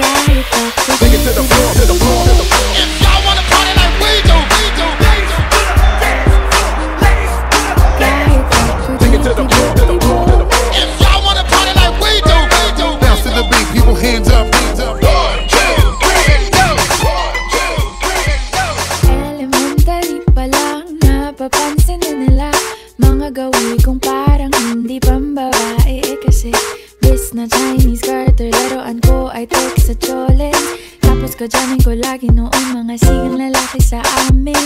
Take it to the floor, to the floor, to the floor. If y'all wanna party like we do, we do. Take it to the floor, to the floor, to the floor. If y'all wanna party like we do, we do. Bounce to the beat, people hands up, hands up. One, two, three, go. One, two, three, go. Elementary pa lang Napapansin na nila Mga gawi kong parang hindi pambabae eh, Kasi na Chinese garter Laruan ko ay tek sa chole. Tapos jamming ko lagi noon Mga sigang lalaki sa amin.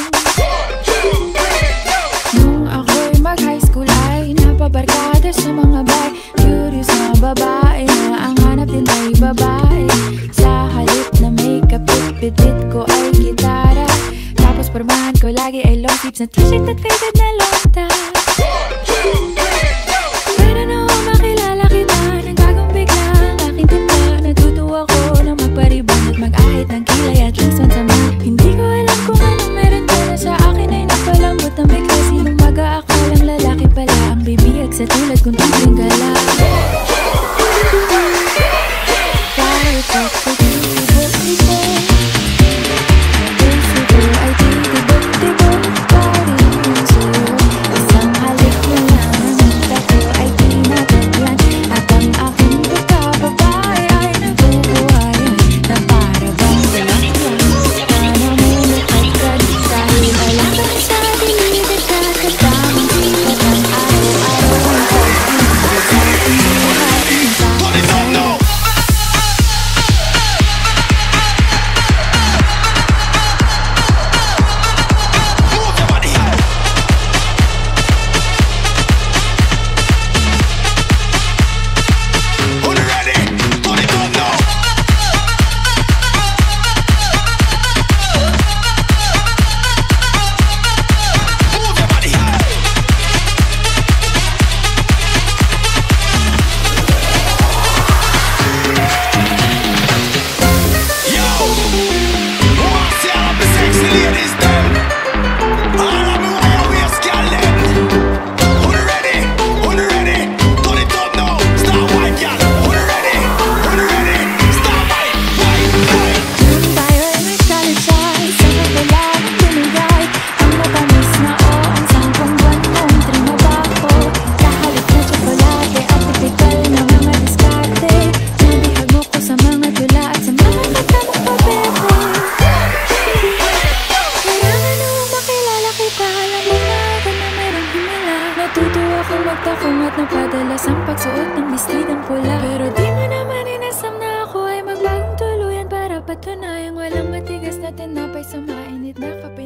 Nung ako'y mag-high school ay Napabarkada sa mga bay Curious na babae Na ang hanap din ay babae. Sa halip na makeup Bit-bit ko ay gitara. Tapos pormahan ko lagi ay long sleeves na t-shirt at faded na long top sa tulad kung tuwing gala Kong magtakong at napadalas Ang pagsuot ng bestidang pula. Pero di mo naman inasam na ako Ay magbagong tuluyan para patunayang Walang matigas na tinapay sa mainit na kape